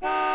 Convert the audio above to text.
Bye.